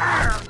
Arr!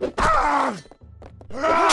Ah! Ah!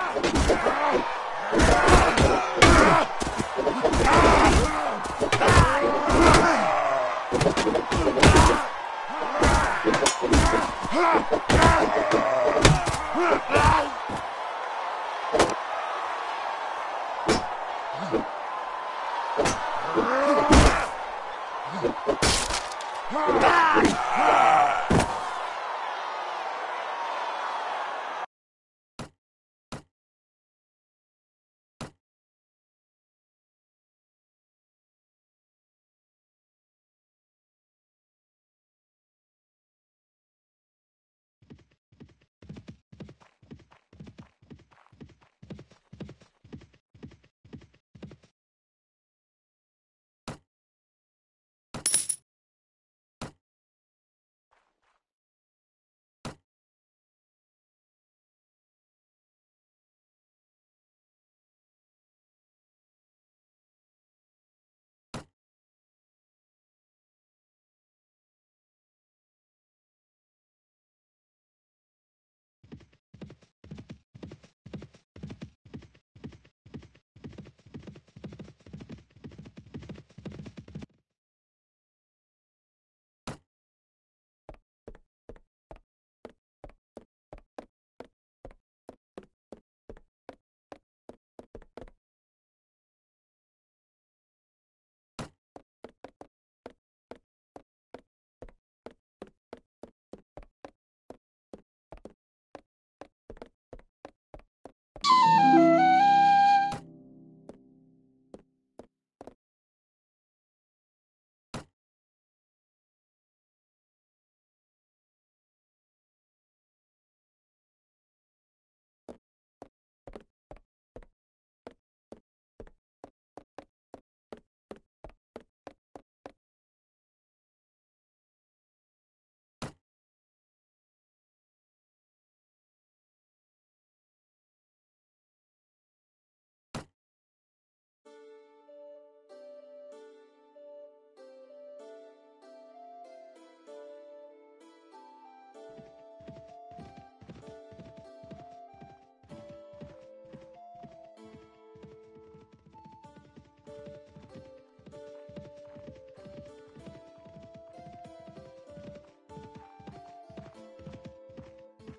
Ah!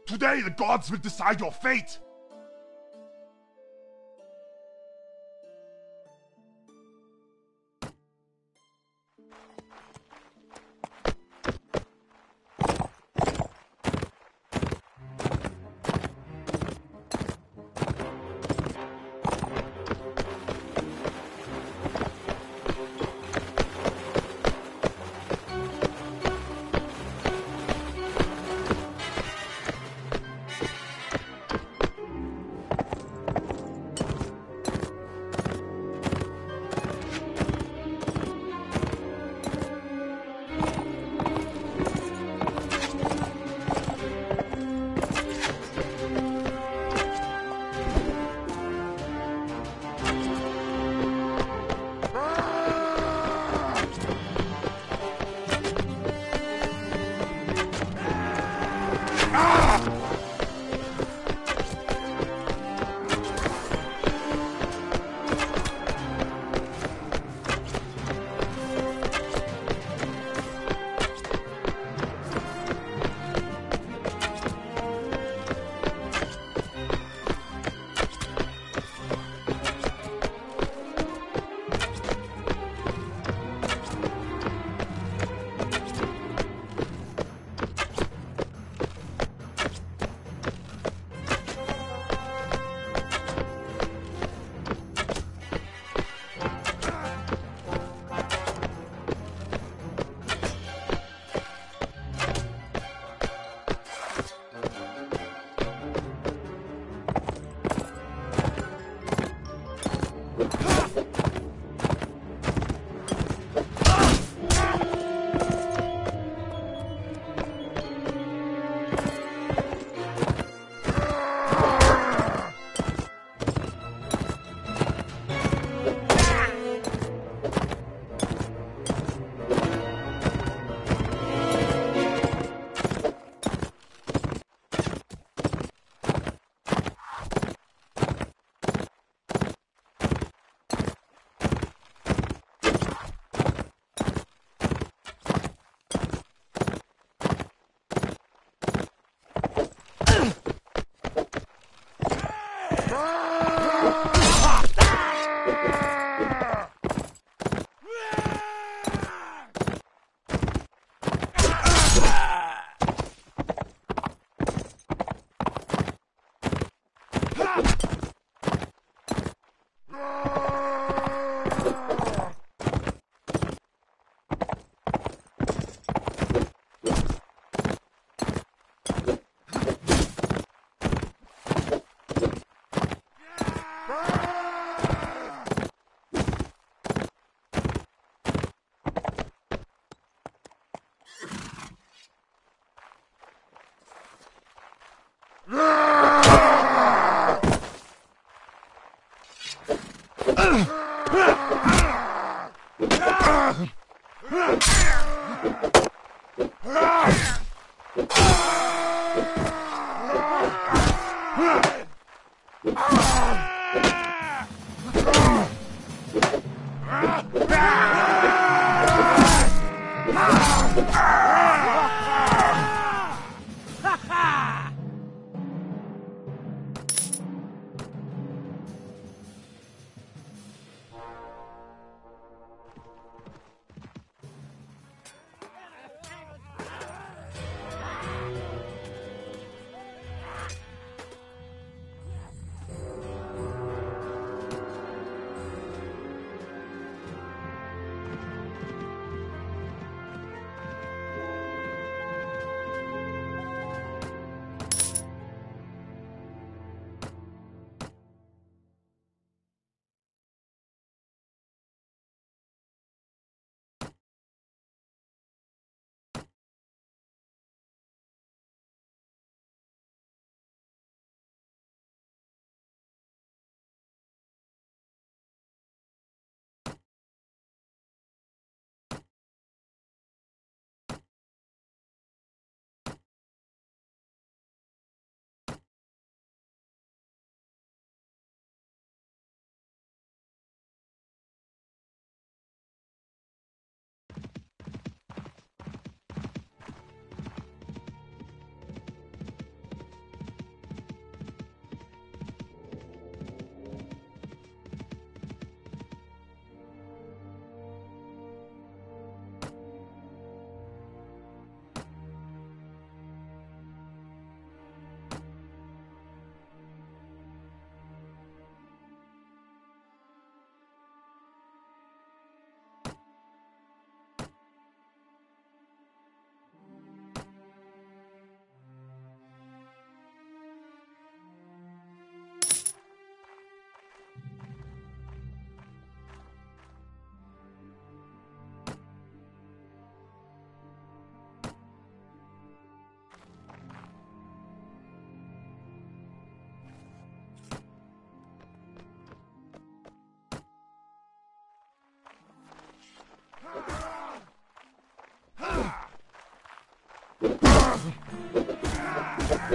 Today, the gods will decide your fate.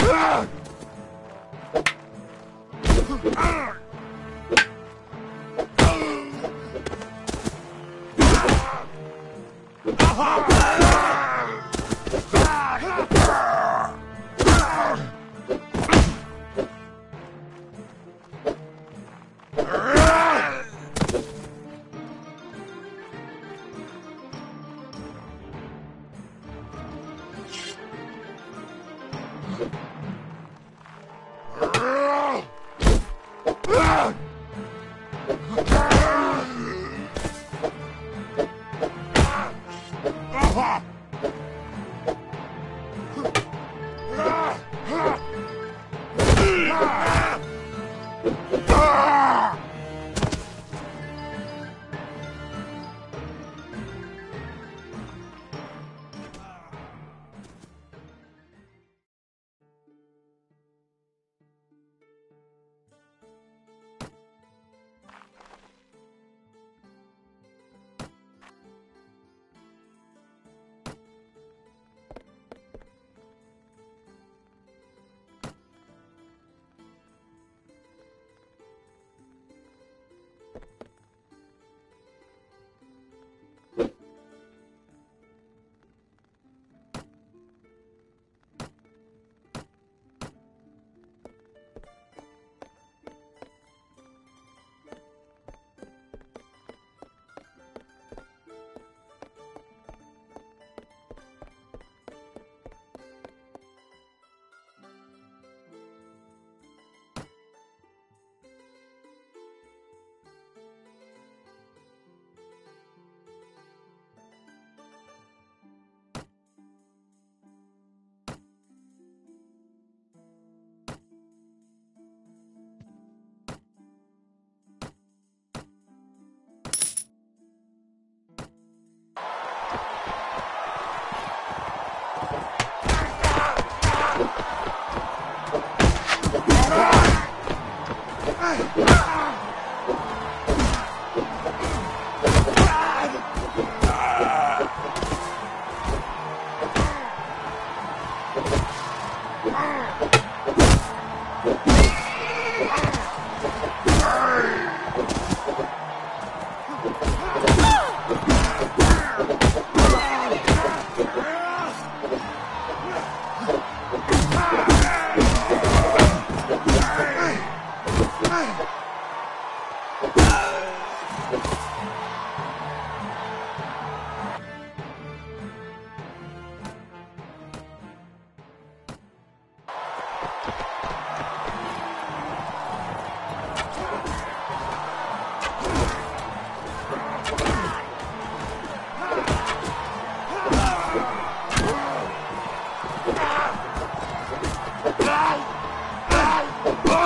Ah!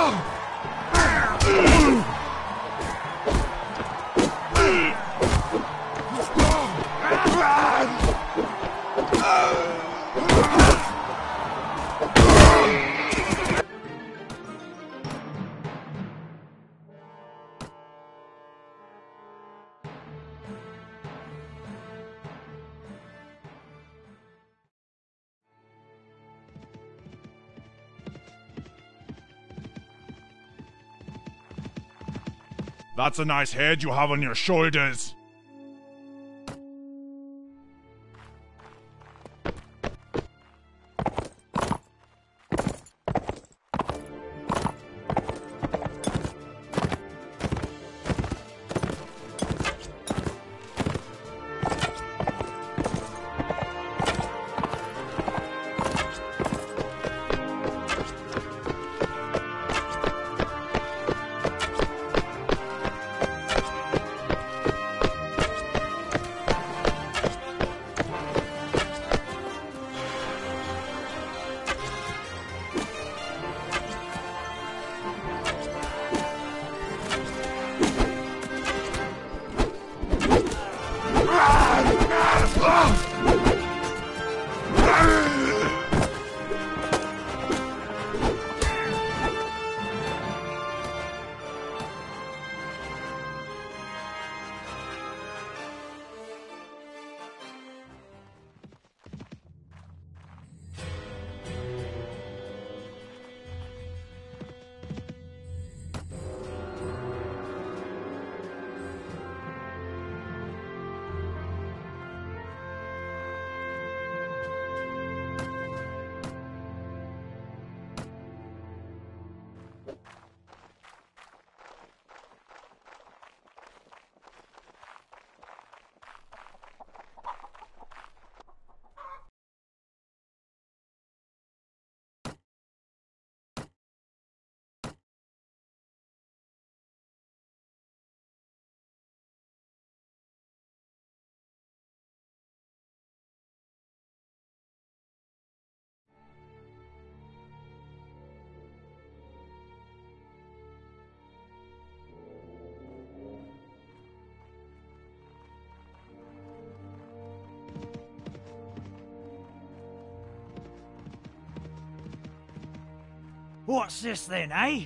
Oh! That's a nice head you have on your shoulders. What's this then, eh?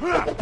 Huh?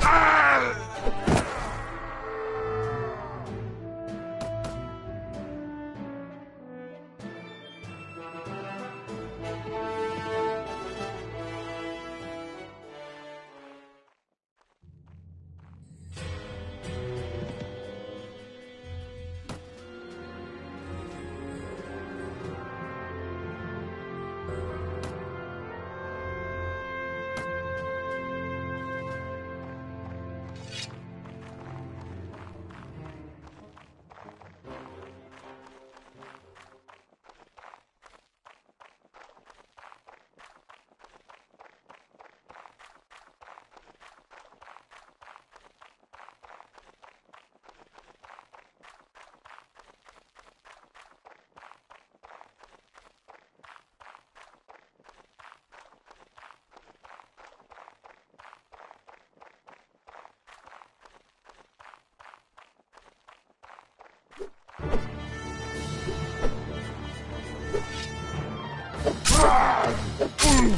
Ah!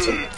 Ah!